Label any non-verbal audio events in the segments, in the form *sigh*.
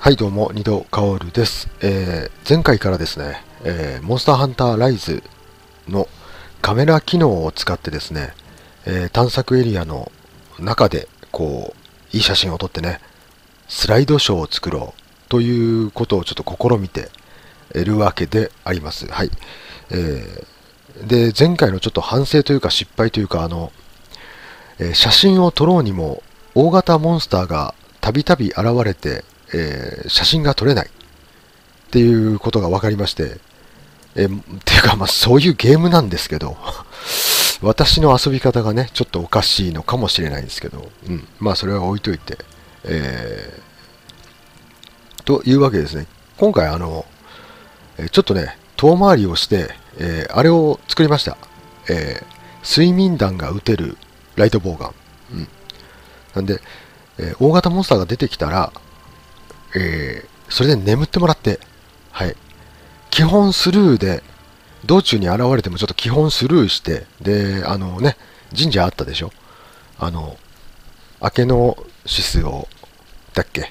はいどうも、二度カオルです、えー前回からですね、えーモンスターハンターライズのカメラ機能を使ってですね、えー探索エリアの中でこう、いい写真を撮ってね、スライドショーを作ろうということをちょっと試みているわけであります。はい。えーで、前回のちょっと反省というか失敗というか、あの、え写真を撮ろうにも大型モンスターがたびたび現れて、えー写真が撮れないっていうことが分かりまして、えーっていうか、まあ、そういうゲームなんですけど、*laughs* 私の遊び方がね、ちょっとおかしいのかもしれないんですけど、うん、まあそれは置いといて、えーというわけですね、今回あの、ちょっとね、遠回りをして、えーあれを作りました。えー睡眠弾が撃てるライトボウガン。うん。なんで、えー大型モンスターが出てきたら、えーそれで眠ってもらって、はい。基本スルーで、道中に現れてもちょっと基本スルーして、で、あのね、神社あったでしょ？あの、明けのシスを、だっけ？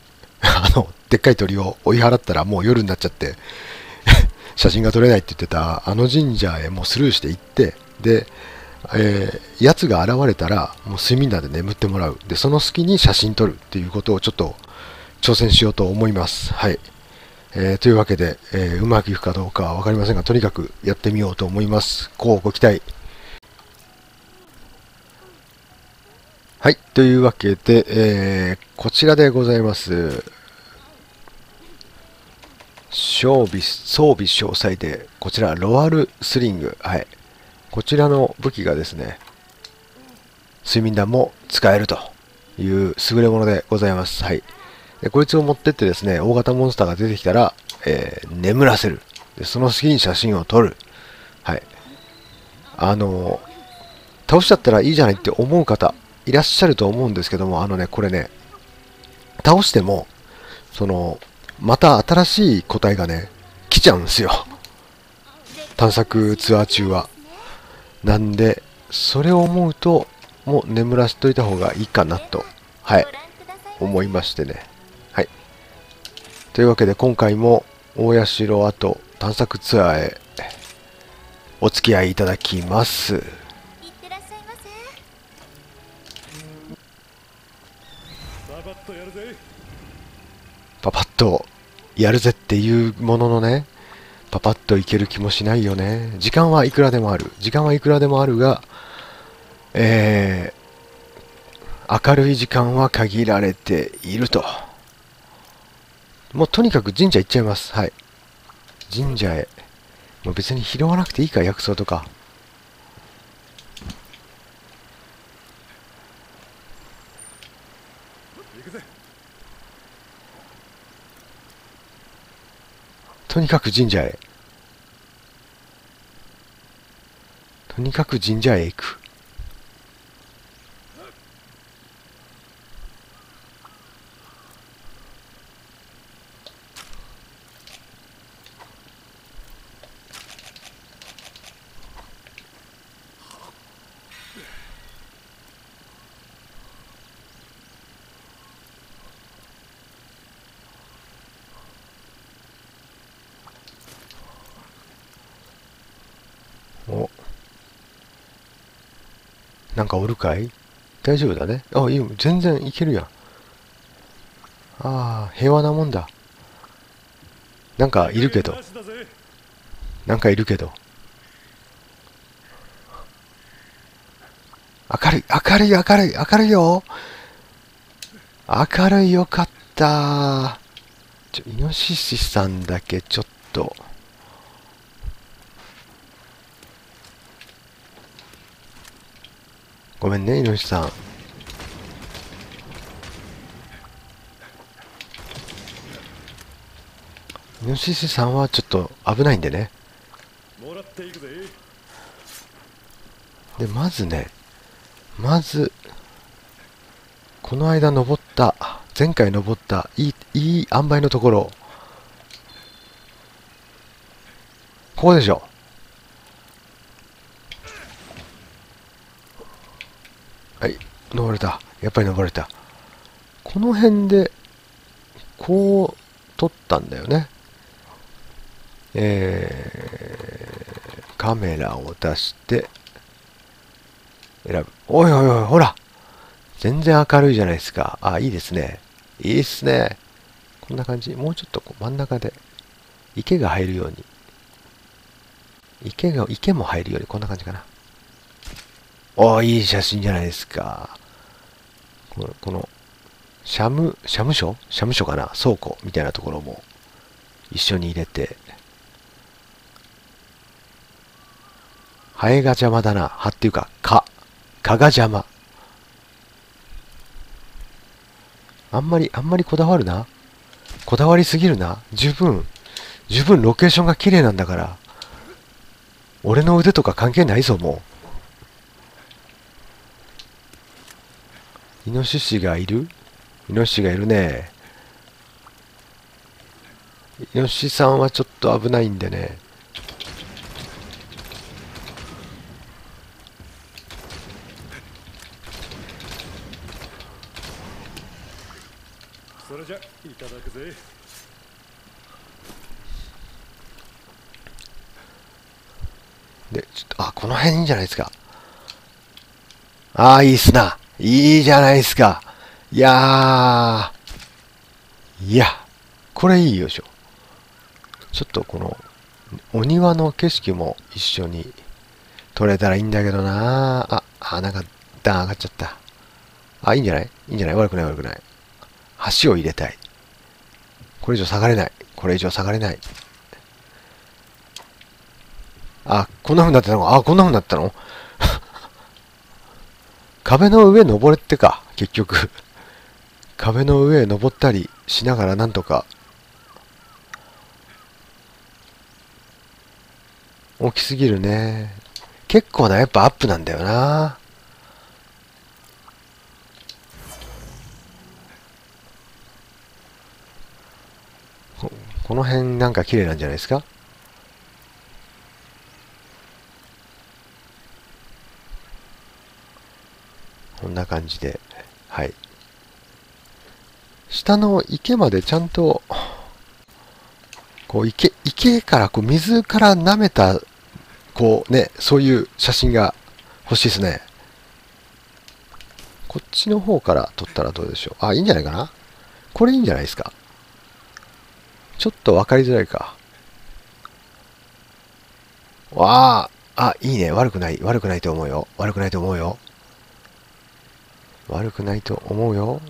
*laughs* あの、でっかい鳥を追い払ったらもう夜になっちゃって、*laughs* 写真が撮れないって言ってたあの神社へもうスルーして行って、で、えー、奴が現れたら、もう睡眠弾で眠ってもらう。で、その隙に写真撮るっていうことをちょっと挑戦しようと思います。はい。えーというわけで、えーうまくいくかどうかは分かりませんが、とにかくやってみようと思います。こうご期待。はい。というわけで、えーこちらでございます。装備、装備詳細で、こちら、ロアルスリング。はい。こちらの武器がですね、睡眠弾も使えるという優れものでございます。はい。でこいつを持ってってですね、大型モンスターが出てきたら、えー眠らせる。でその隙に写真を撮る。はい。あのー倒しちゃったらいいじゃないって思う方いらっしゃると思うんですけども、あのね、これね、倒しても、その、また新しい個体がね、来ちゃうんですよ。探索ツアー中は。なんで、それを思うと、もう眠らしといた方がいいかなと、はい、思いましてね。はい。というわけで、今回も、大社跡探索ツアーへ、お付き合いいただきます。いってらっしゃいませパパッとやるぜパパッとやるぜっていうもののね、パパッといける気もしないよね。時間はいくらでもある。時間はいくらでもあるが、えー、明るい時間は限られていると。もうとにかく神社行っちゃいます。はい。神社へ。もう別に拾わなくていいか、薬草とか。行くぜとにかく神社へ。とにかく神社へ行く。おなんかおるかい？大丈夫だね。あいいよ。全然いけるやん。ああ平和なもんだ。なんかいるけど。なんかいるけど。明るい明るい明るい明るいよ。明るいよかった。ちょイノシシさんだけちょっと。ごめんねイノシシさん。イノシシさんはちょっと危ないんでね。でまずねまずこの間登った前回登ったいいいい塩梅のところ。ここでしょ。はい登れたやっぱり登れたこの辺でこう撮ったんだよね。えー、カメラを出して、選ぶ。おいおいおい、ほら全然明るいじゃないですか。あ、いいですね。いいっすね。こんな感じ。もうちょっとこう真ん中で、池が入るように。池が、池も入るように、こんな感じかな。おー、いい写真じゃないですか。この、このシャム、シャム所シャム所かな？倉庫？みたいなところも一緒に入れて。ハエが邪魔だな。ハっていうか、蚊。蚊が邪魔。あんまり、あんまりこだわるな。こだわりすぎるな。十分、十分ロケーションが綺麗なんだから。俺の腕とか関係ないぞ、もう。イノシシがいる？イノシシがいるね。イノシシさんはちょっと危ないんでね。それじゃいただくぜで、ちょっと、あ、この辺いいんじゃないですか。ああ、いいっすな。いいじゃないですか。いやー。いや、これいいよしょ。ちょっとこの、お庭の景色も一緒に撮れたらいいんだけどなあ、あ、なんか段上がっちゃった。あ、いいんじゃない？いいんじゃない？悪くない悪くない。橋を入れたい。これ以上下がれない。これ以上下がれない。あ、こんな風になってたの？あ、こんな風になったの？壁の上登れってか、結局。*laughs* 壁の上登ったりしながらなんとか。大きすぎるね。結構な、やっぱアップなんだよな。この辺なんか綺麗なんじゃないですか？こんな感じで、はい。下の池までちゃんと、こう池、池からこう水から舐めた、こうね、そういう写真が欲しいですね。こっちの方から撮ったらどうでしょう。あ、いいんじゃないかなこれいいんじゃないですか。ちょっと分かりづらいか。わあ、あ、いいね。悪くない。悪くないと思うよ。悪くないと思うよ。悪くないと思うよ。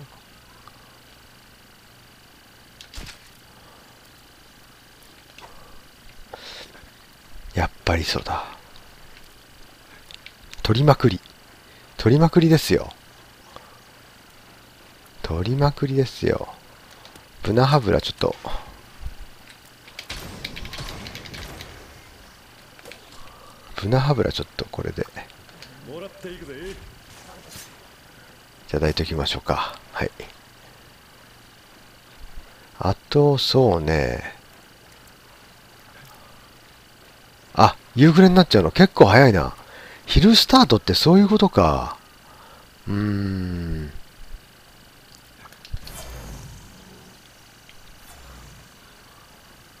やっぱりそうだ。取りまくり。取りまくりですよ。取りまくりですよ。ブナハブラちょっと。ブナハブラちょっとこれで。もらっていくぜただいておきましょうか。はい。あと、そうね。あ、夕暮れになっちゃうの結構早いな。昼スタートってそういうことか。うーん。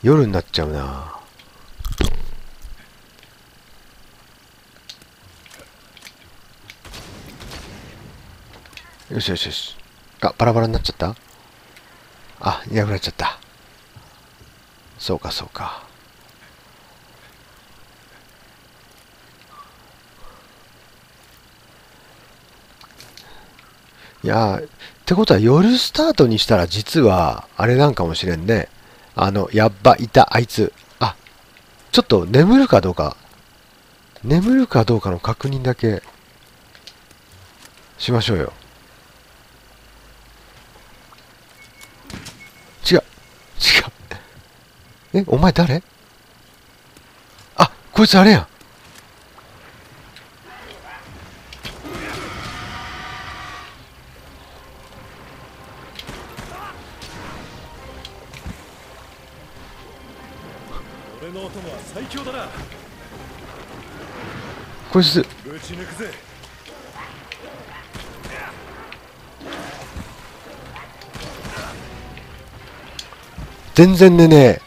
夜になっちゃうな。よしよしよし。あ、バラバラになっちゃった？あ、いなくなっちゃった。そうか、そうか。いや、ってことは夜スタートにしたら実は、あれなんかもしれんね。あの、やっば、いた、あいつ。あ、ちょっと眠るかどうか。眠るかどうかの確認だけしましょうよ。違う。違う。え、お前誰？あ、こいつあれや。ん。こいつ、全然寝ねえ。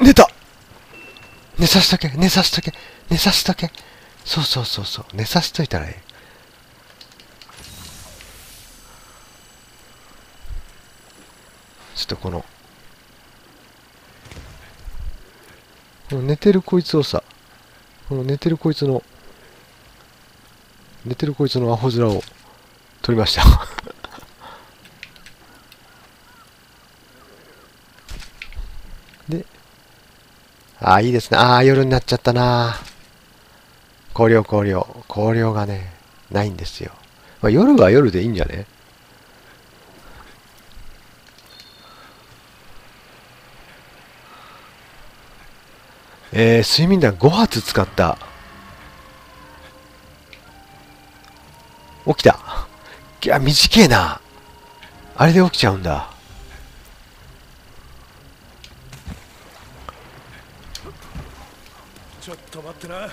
寝た。寝さしとけ寝さしとけ寝さしとけ。そうそうそうそう寝さしといたらええ。ちょっとこの。この寝てるこいつをさこの寝てるこいつの寝てるこいつのアホ面を取りました。*laughs* でああいいですね。ああ夜になっちゃったな。光量光量。光量がねないんですよ、まあ、夜は夜でいいんじゃね？えー、睡眠弾5発使った。起きた。いや短えな。あれで起きちゃうんだ。ちょっと待ってな。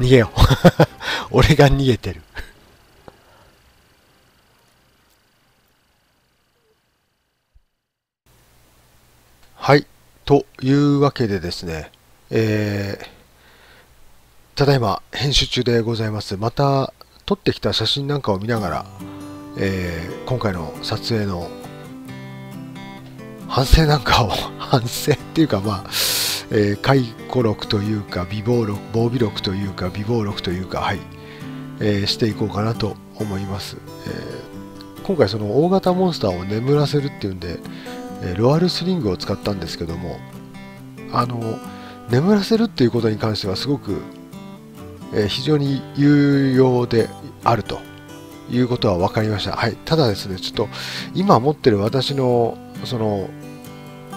逃げよう。*laughs* 俺が逃げてる。はい。というわけでですね。えー、ただいま編集中でございます。また撮ってきた写真なんかを見ながら、えー今回の撮影の反省なんかを *laughs* 反省っていうかまあえー回顧録というか美貌録防備録というか美貌録というかはい、えーしていこうかなと思います、えー今回その大型モンスターを眠らせるっていうんで、えロアルスリングを使ったんですけどもあの眠らせるっていうことに関してはすごく、え非常に有用であると。いうことは分かりました、はい、ただですねちょっと今持ってる私のその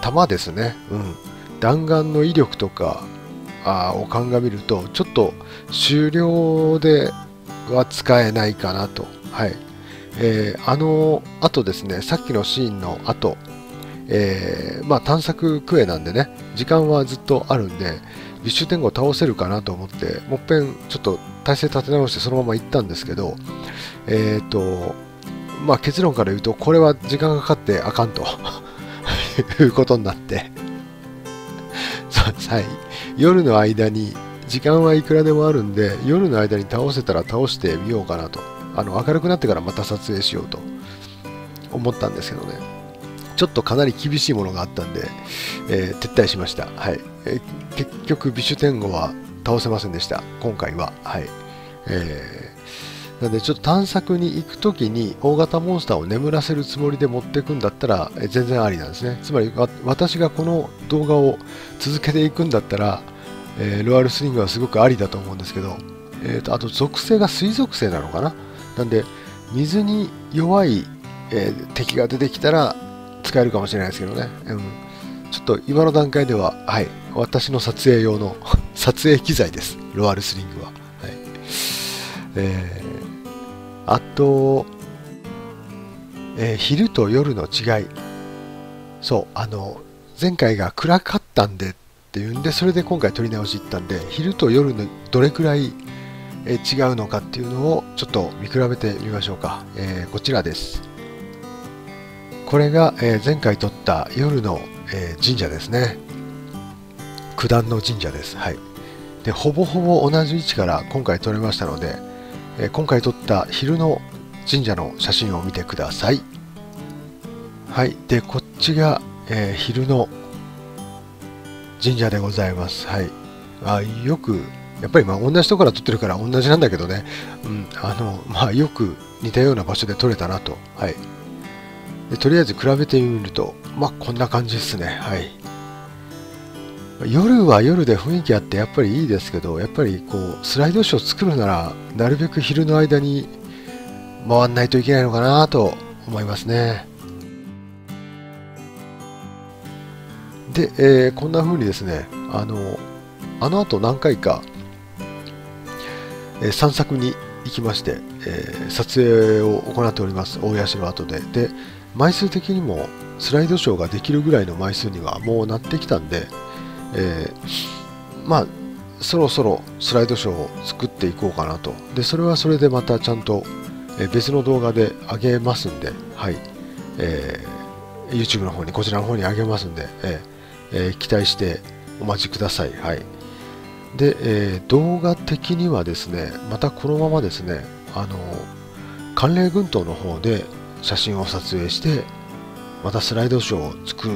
弾ですね、うん、弾丸の威力とかあを鑑みるとちょっと狩猟では使えないかなと、はい。えーあのあとですねさっきのシーンの後、えーまあ、探索クエなんでね時間はずっとあるんでビシュテンゴを倒せるかなと思ってもっぺんちょっと体勢立て直してそのまま行ったんですけどえっ、とまあ結論から言うとこれは時間がかかってあかんと。*laughs* いうことになって。はい、夜の間に時間はいくらでもあるんで夜の間に倒せたら倒してみようかなと。あの明るくなってからまた撮影しようと思ったんですけどね。ちょっとかなり厳しいものがあったんで、えー撤退しました、はい。えー結局ビシュ天狗は倒せませんでした。今回は。はい。えーなのでちょっと探索に行くときに大型モンスターを眠らせるつもりで持っていくんだったら全然ありなんですねつまり私がこの動画を続けていくんだったら、えーロアルスリングはすごくありだと思うんですけど、えーとあと属性が水属性なのかななんで水に弱い、えー敵が出てきたら使えるかもしれないですけどね、うん、ちょっと今の段階では、はい、私の撮影用の *laughs* 撮影機材です。ロアルスリングは。はい。えー、あと、えー、昼と夜の違い。そう、あの、前回が暗かったんでっていうんで、それで今回撮り直し行ったんで、昼と夜のどれくらいえ違うのかっていうのをちょっと見比べてみましょうか、えー、こちらです。これが、え前回撮った夜の、え神社ですね。九段の神社です。はい。でほぼほぼ同じ位置から今回撮れましたので、え今回撮った昼の神社の写真を見てくださいはいでこっちが、えー、昼の神社でございますはいあよくやっぱりまあ同じ人から撮ってるから同じなんだけどね、うん、あの、まあよく似たような場所で撮れたなと。はい。でとりあえず比べてみると、まあこんな感じですね。はい。夜は夜で雰囲気あってやっぱりいいですけど、やっぱりこう、スライドショー作るなら、なるべく昼の間に回んないといけないのかなと思いますね。で、えー、こんな風にですね、あの、あの後何回かえ散策に行きまして、えー、撮影を行っております大社跡でで枚数的にもスライドショーができるぐらいの枚数にはもうなってきたんで、えー、まあそろそろスライドショーを作っていこうかなと。でそれはそれでまたちゃんと、別の動画で上げますんで、はい。えー、YouTube の方にこちらの方に上げますんで、えー、期待してお待ちください。はい。で、えー、動画的にはですね、またこのままですね、あの、寒冷群島の方で写真を撮影して、またスライドショーを作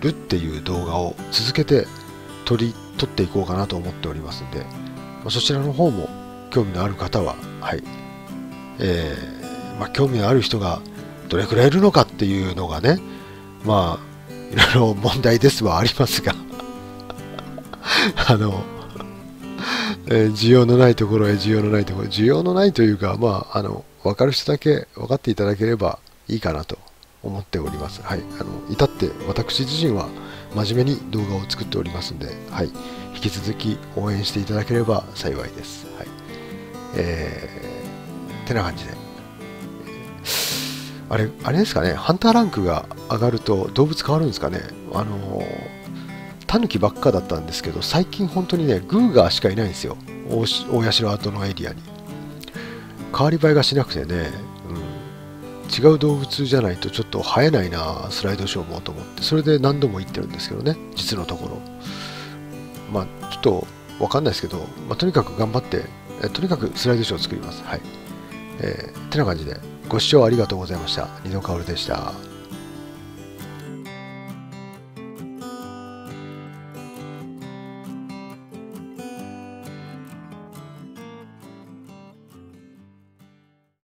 るっていう動画を続けて撮り、撮っていこうかなと思っておりますんで、まそちらの方も興味のある方は、はい、えー、まあ、興味のある人がどれくらいいるのかっていうのがね、まあ、いろいろ問題ですはありますが *laughs* あの、えー、需要のないところへ需要のないところ、需要のないというか、まあ、あの、分かる人だけ分かっていただければいいかなと思っております。はい。あの、至って私自身は真面目に動画を作っておりますんで、はい。引き続き応援していただければ幸いです。はい。えー、てな感じで。あれ、あれですかね、ハンターランクが上がると動物変わるんですかね。あのータヌキばっかだったんですけど、最近本当にね、グーガーしかいないんですよ。大社跡のエリアに。変わり映えがしなくてね、違う動物じゃないとちょっと生えないな、スライドショーもと思って、それで何度も行ってるんですけどね、実のところ。まあ、ちょっと分かんないですけど、まあ、とにかく頑張って、えとにかくスライドショーを作ります。はい。えー、てな感じで、ご視聴ありがとうございました。二度かおるでした。